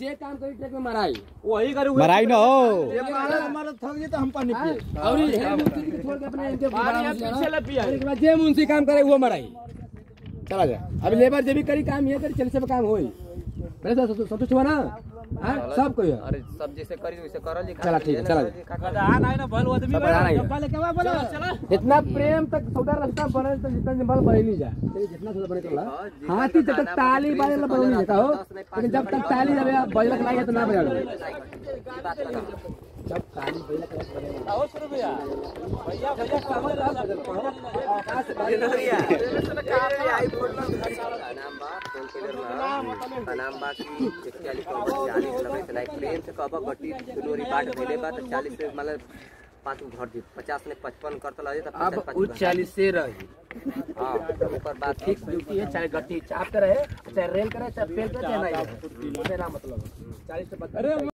जे काम करी ट्रक में मराई। वही करू मराई ना हो। हमारा थक जाए तो हम पानी पिए और ये मुंशी को छोड़ के अपने इनके पीछे ना। लग पिया एक बार जे मुंशी काम करे वो मराई। चला जा अभी लेबर जे भी करी काम ये करी चल सब काम होई। मेरे साथ संतुष्ट हुआ ना? हाँ सब कोई अरे सब जैसे करी वैसे करल चला ठीक है चला। गधा नहीं ना भल आदमी बना है। पहले क्या बोला। चला इतना प्रेम तक सौदा रास्ता बने तो जितना जंगल बने नहीं जा जितना सौदा बने चला हाथी जब तक ताली बाजे ला बने नहीं जाता हो लेकिन जब तक ताली जब बजलक नहीं तो ना बजा लो जब ताली बजलक आओ शुरू भैया। भैया भैया काम नाम बा फ़ोन केलर ना नाम बा कि चालीस चालीस लगे थे लाइक प्रेम से कहबा गट्टी दुनोरी बाट भेले बा तो चालीस से मतलब पाँच घर दी पचास ने पचपन करते लगे तो अब उच्च चालीस से रही। हाँ ऊपर बात फिक्स ड्यूटी है चाहे गट्टी चाप करे चाहे रेल करे चाहे पेल करे चाहे नहीं करे। ना मतलब चालीस से